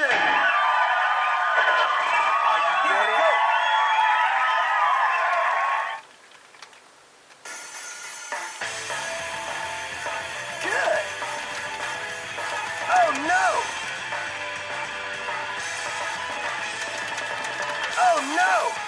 action! Are you ready? Go. Good. Oh no! Oh no!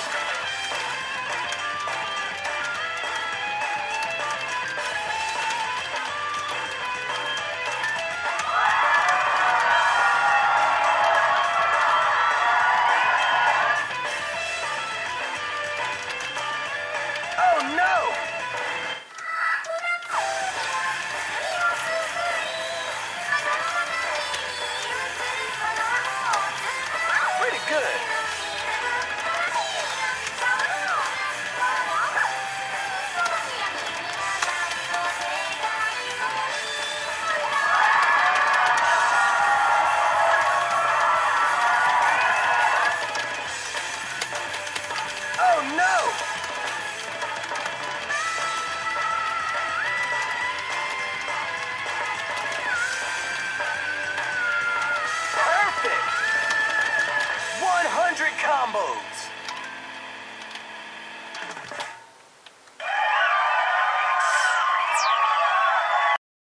Perfect! 100 combos!